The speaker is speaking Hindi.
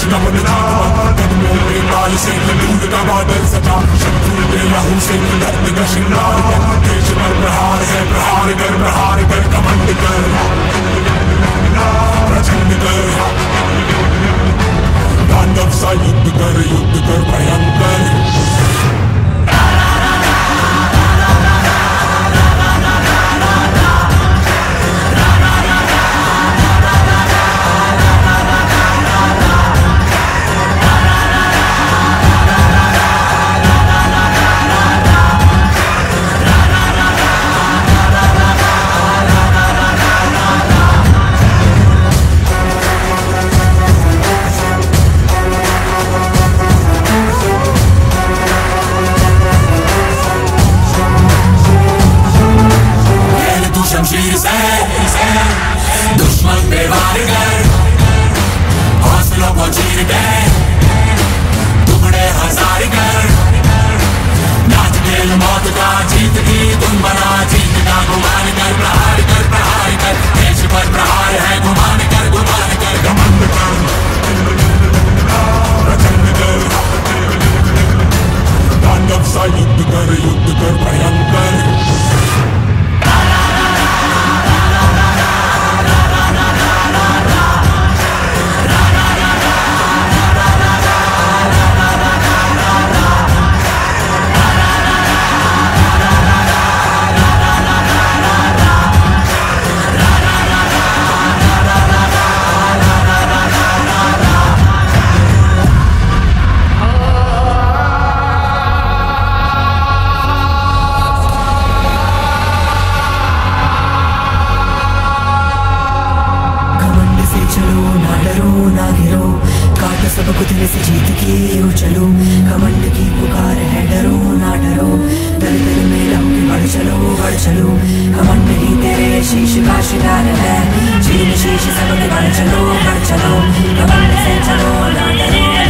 कृष्ण मननादमों में बादल सटा शत्रु के राहु से पर प्रहार है प्रहार कर प्रहार कर कमंड कर प्रचंड कर सा युद्ध कर खेल का की तुम बना का गुमान कर प्रहार कर प्रहार कर देश पर प्रहार है गुमान कर गुमान कर घमंड कर पांडव सा युद्ध कर युद्ध कर भयंकर उतने से जीत के ओ चलो। कमंड की पुकार है, डरो ना डरो। दल दल में लम के बढ़ चलो बढ़ चलो। कमंड ही तेरे शीश का शिकार है। चीन शीश सब के बढ़ चलो बढ़ चलो। कमंड से चलो, ना डरो।